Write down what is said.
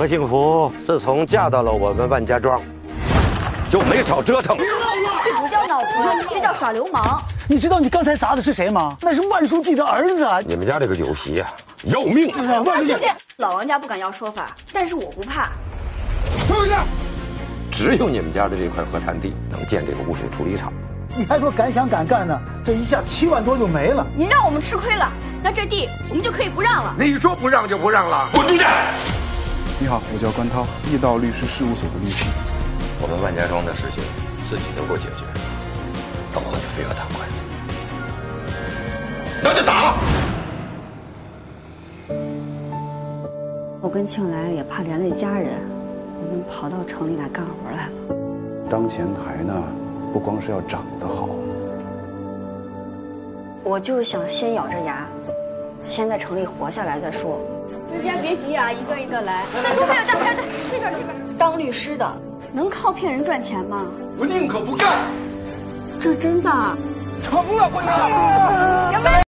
何幸福自从嫁到了我们万家庄，就没少折腾。这不叫闹婚，这叫耍流氓。你知道你刚才砸的是谁吗？那是万书记的儿子。你们家这个酒席啊，要命！万书记，老王家不敢要说法，但是我不怕。退下！只有你们家的这块河滩地能建这个污水处理厂。你还说敢想敢干呢？这一下七万多就没了。你让我们吃亏了，那这地我们就可以不让了。你说不让就不让了，滚出去！你好，我叫关涛，易道律师事务所的律师。我们万家庄的事情自己能够解决，到我就非要打官司，那就打！我跟庆来也怕连累家人，我们跑到城里来干活来了。当前台呢，不光是要长得好，我就是想先咬着牙，先在城里活下来再说。大家别急啊，一个一个来。再说还有，还有，这边这边。当律师的能靠骗人赚钱吗？我宁可不干。这真的。成了，关涛。